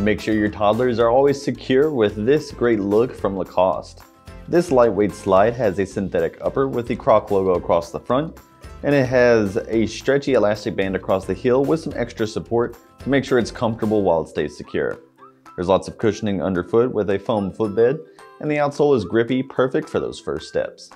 Make sure your toddlers are always secure with this great look from Lacoste. This lightweight slide has a synthetic upper with the Croc logo across the front, and it has a stretchy elastic band across the heel with some extra support to make sure it's comfortable while it stays secure. There's lots of cushioning underfoot with a foam footbed, and the outsole is grippy, perfect for those first steps.